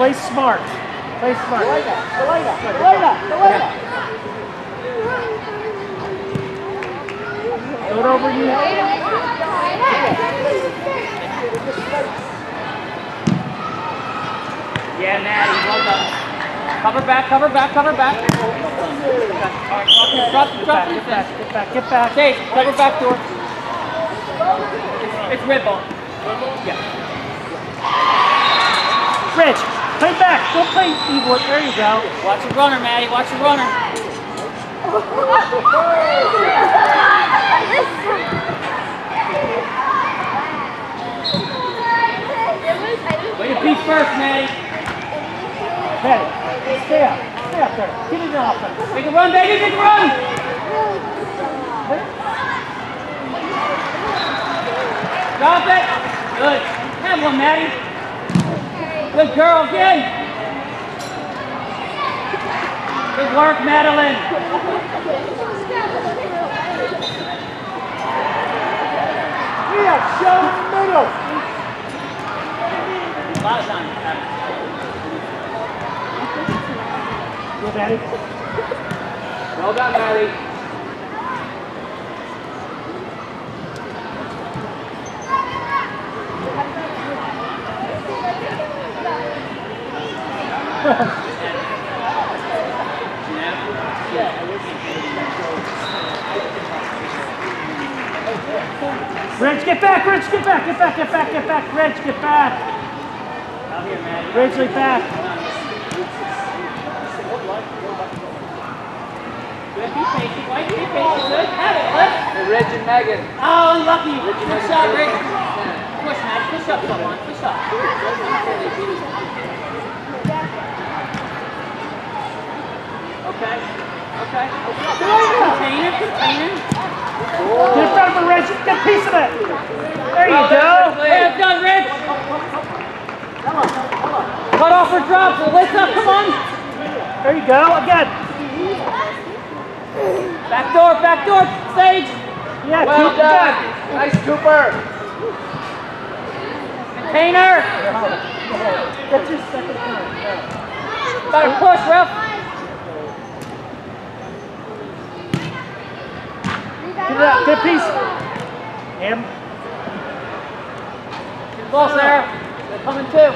Play smart. Play smart. Elena, Elena, Elena, Elena. Go over you. Yeah, Maddie, well done. Cover back, cover back, cover back. Drop, Get drop, get back, get back, get back. Chase, cover back door. It's red ball. Yeah. Rich, play back. Don't play evil. There you go. Watch your runner, Maddie. Watch your runner. Way to beat first, Maddie. Hey, stay up. Stay up there. Get it off there. Make a run, baby. Make a run. Drop it. Good. Have one, Maddie. Good girl again. Good work, Madeline. Yeah, show in the middle. A lot of. Go, Daddy. Well done, Maddie. Rich, get back. Get back. Get back, get back. Rich, get back. Out here, Maddie. Ridgely back. Good. Be patient. White, be patient. Good. Have it. Lift. Hey, and Megan. Oh, unlucky. Push up, Rick. Push, Maddie. Push up, someone. Push up. Okay. Okay. Contain it. Contain it. Get in front of the Rich. Get a piece of it. There you go. Well done, Rich. Cut off or drop. Lift up. Come on. There you go. Again. Back door. Back door. Sage. Yeah, Well keep done. Nice, Cooper. Container. That's your second turn. Got to push, ref. Get it out. Get a piece. Him. Good ball, Sarah. They're coming too.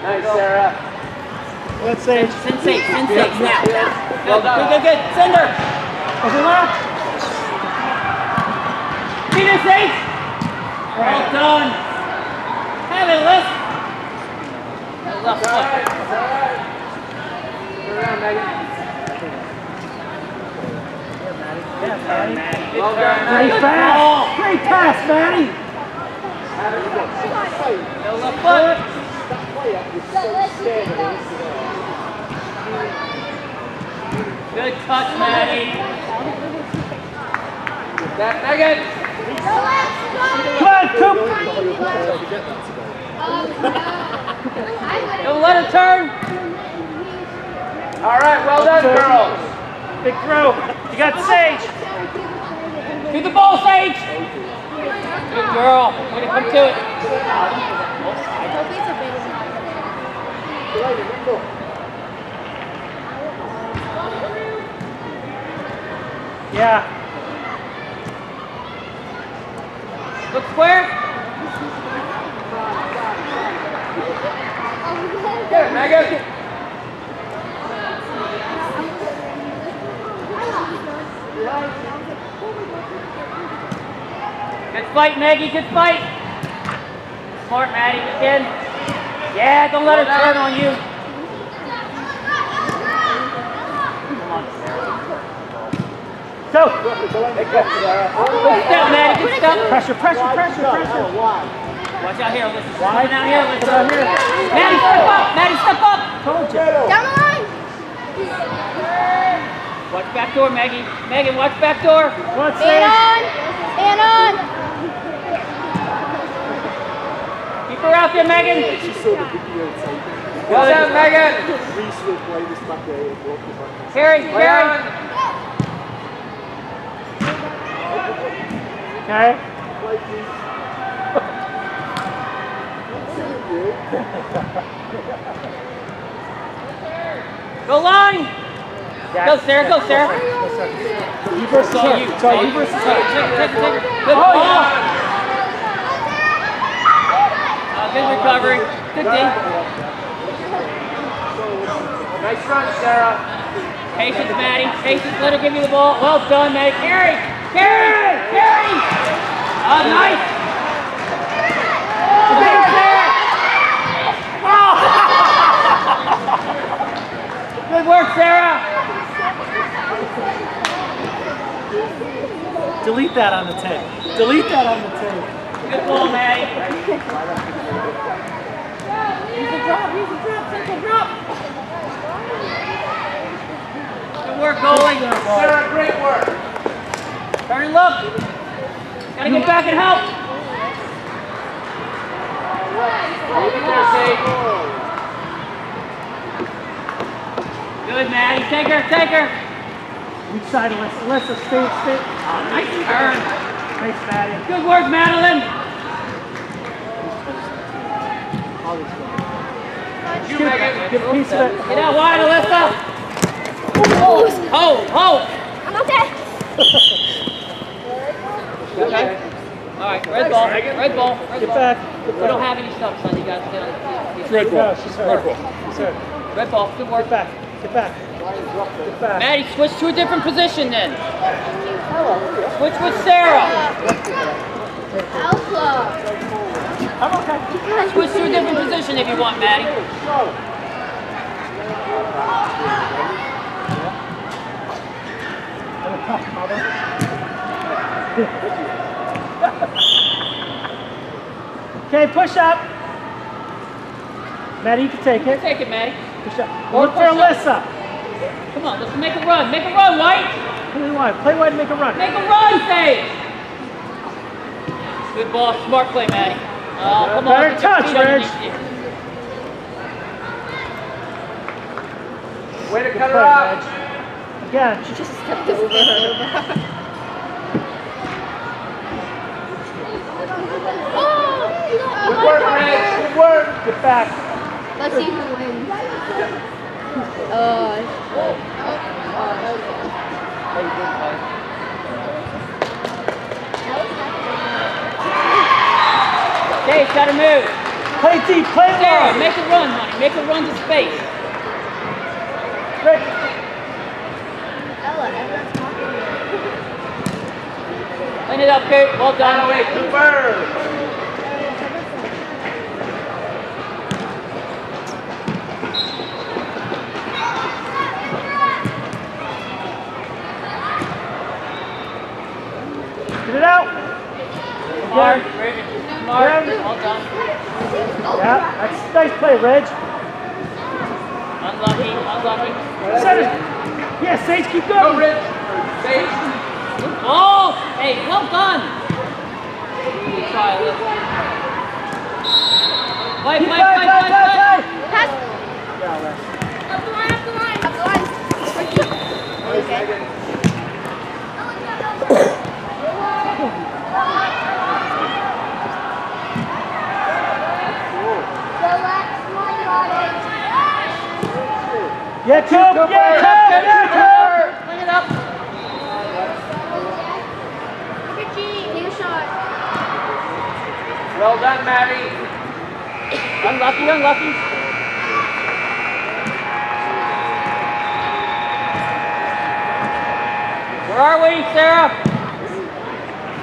Nice, Sarah. Let's say. Sensate. Sensate. Now. Now. Well Good. done. Good. Good. Good. Send her. Was it left? See this, Sage? Well done. Have it, Liz. Left It's foot. right. It's. Turn around, Megan. Yeah, Maddie. Well turn. done, Great pass. Great pass, Maddie. Good touch, Maddie. Come on. Go let her turn. All right, well done, girls. Big throw. You got Sage. To the ball, Sage. Good girl. Way to come to it. Yeah. Look square. Get it, Megan. Good fight, Maggie. Good fight. Smart, Maddie. Again. Yeah, don't let her turn on you. Come on, Sarah. Go. Take. Good step, Maddie. Good step. Pressure, pressure, pressure, pressure. Watch out here. Listen. Coming out here. Listen. Out here. Maddie, step up. Maddie, step up. Told you. Down the line! Watch back door, Maggie. Megan, watch back door. Come on, And Sage. on! And on! Keep her out there, Megan. Well done, Megan. Carry, Play carry. on. Okay. Go line. Go, Sarah. Go, Sarah. You versus It's her. you. It's all you versus Take her. take it, take it, take it. Good Oh, ball. Good recovery. Good D. Nice run, Sarah. Patience, Maddie. Patience. Let her give you the ball. Well done, Maddie. Carry. Carry. Carry. Oh, nice. Good, Oh. Good work, Sarah. Delete that on the tape. Delete that on the tape. Good ball, Maddie. Use the drop. Use the drop. Central drop. Good work, goalie. Sarah, great work. Turn and look. Gotta get back and help. Good, Maddie. Take her. Take her. Weak side, Alyssa. Alyssa, stay, stay. Oh, nice turn. Nice, Maddie. Good work, Madeline. Give a piece of it. Get out wide, Alyssa. Oh, oh. I'm okay. Okay. All right, red ball. Red ball. Red Get ball. back. We don't have any stuff, son. You guys get on. Red ball. she's hurt. Red ball. Good work. Back. Get back. Get back. Maddie, switch to a different position then. Switch with Sarah. Alpha. I'm okay. Switch to a different position if you want, Maddie. Okay, push up. Maddie, you can take it. Take it, Maddie. Push up. Or Look for. Alyssa. Come on, let's make a run. Make a run, White. Play wide. Play wide and make a run. Make a run, Sage. Good ball. Smart play, Maddie. Oh, come on. Better get touch, feet Reg. Way to cut her Play, off. Reg. Again. She just stepped over her. Good work, Reg. Good work. Get back. Let's see who wins. Uh, Sage, gotta move. Play deep. Play Sarah, long. make a run, honey. Make a run to space. Reg. Ella, everyone's talking. Clean it up, Kurt. Well done. Away, Cooper. Get it out. Smart. Again. Smart. Again. Well done. Yeah, that's nice play, Reg. Unlucky. Unlucky. Set it. Yeah, Sage, keep Go, going. Rich. Sage. Good ball. Hey, well done. Good try, Liz. Play, play, play, play, play, play, play. play. Pass. Yeah, Up the line, up the line. Up the line. Okay. Yeah, Coop. Yeah, Coop. Yeah, Coop. Clean it up. Richie, take a shot. Well done, Maddie. Unlucky, unlucky. Where are we, Sarah?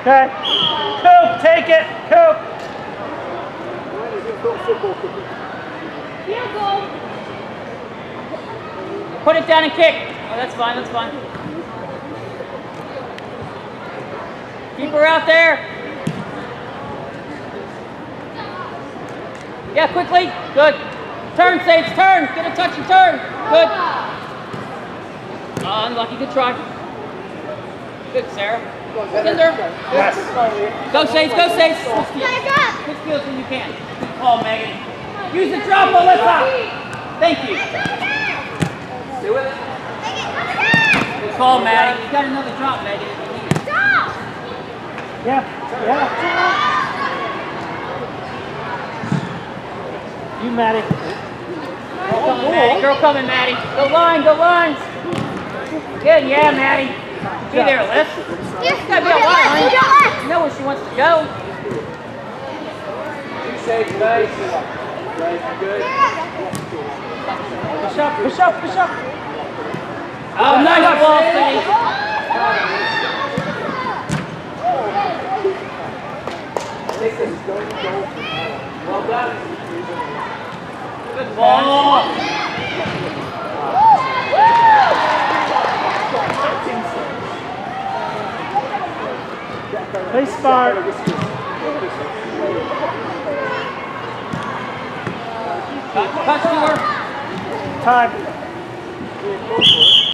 Okay. Coop, take it. Coop. Field goal. Put it down and kick. Oh, that's fine, that's fine. Keep her out there. Yeah, quickly. Good. Turn, Sage, turn. Get a touch and turn. Good. Oh, unlucky. Good try. Good, Sarah. Cinder. Yes. Go, Sage, go, Sage. Switch fields. Back up. When you can. Oh, Megan. Use the drop, Alyssa. Thank you. Stay with it. Good call, Maddie. You got another drop, Megan. Stop. Yeah. Yeah. You, Maddie. Girl coming, Maddie. Girl coming, Maddie. Go line, go line. Good, yeah, Maddie. Be there, Liz. Here, Gotta be a at line. left, look at left. You know where she wants to go. Two safe space. Good. Push up, push up, push up. Oh, nice ball, Cindy. Well done. Good ball. Touch to her. Time.